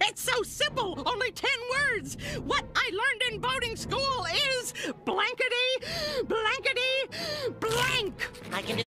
It's so simple, only 10 words. What I learned in boating school is blankety, blankety, blank. I can do